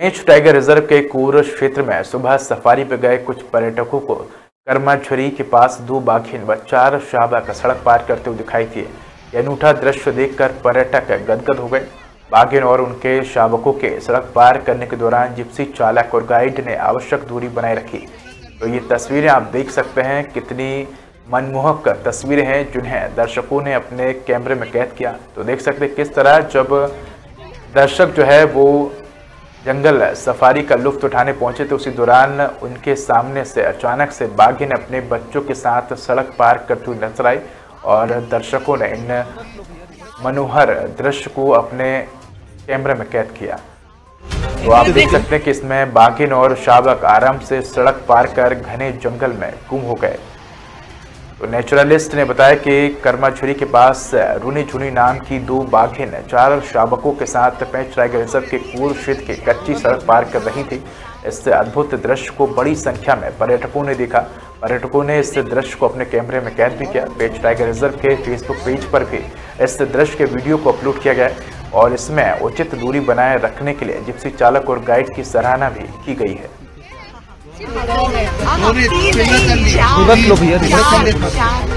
पेंच tiger reserve के कूर क्षेत्र में सुबह सफारी पर गए कुछ पर्यटकों को कर्माछुरी के पास दो बाघिन व चार शाहबाग सड़क पार करते हुए दिखाई दिए। यह अनूठा दृश्य देखकर पर्यटक गदगद हो गए। बाघिन और उनके शावकों के सड़क पार करने के दौरान जिप्सी चालक और गाइड ने आवश्यक दूरी बनाए रखी। तो ये तस्वीरें आप देख सकते हैं, कितनी मनमोहक तस्वीरें हैं जिन्हें दर्शकों ने अपने कैमरे में कैद किया। तो देख सकते किस तरह जब दर्शक जो है वो जंगल सफारी का लुफ्त उठाने पहुँचे तो उसी दौरान उनके सामने से, अचानक से बाघिन अपने बच्चों के साथ सड़क पार करते हुए नज़र आई और दर्शकों ने इन मनोहर दृश्य को अपने कैमरे में कैद किया। तो आप देख सकते हैं कि इसमें बाघिन और शावक आराम से सड़क पार कर घने जंगल में गुम हो गए। तो नेचुरलिस्ट ने बताया कि कर्माछुरी के पास रूनी झुनी नाम की दो बाघिन, चार शावकों के साथ पेंच टाइगर रिज़र्व के पूर्व क्षेत्र की कच्ची सड़क पार कर रही थी। इस अद्भुत दृश्य को बड़ी संख्या में पर्यटकों ने देखा। पर्यटकों ने इस दृश्य को अपने कैमरे में कैद भी किया। पेंच टाइगर रिज़र्व के फेसबुक पेज पर भी इस दृश्य के वीडियो को अपलोड किया गया और इसमें उचित दूरी बनाए रखने के लिए जिप्सी चालक और गाइड की सराहना भी की गई है। คื好รถที่เราเ